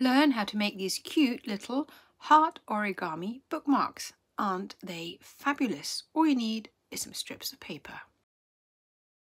Learn how to make these cute little heart origami bookmarks. Aren't they fabulous? All you need is some strips of paper.